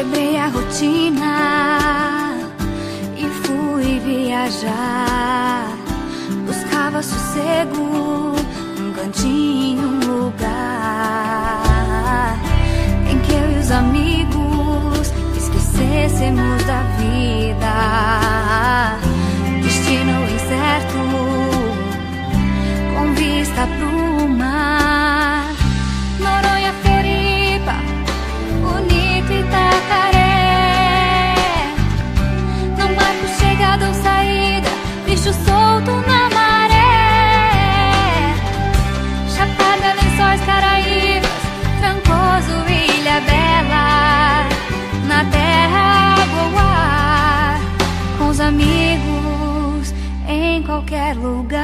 Quebrei a rotina e fui viajar. Buscava sossego, um cantinho, um bicho solto na maré. Chapada, lençóis, Caraíbas, Trancoso, Ilha Bela. Na terra, voar com os amigos em qualquer lugar.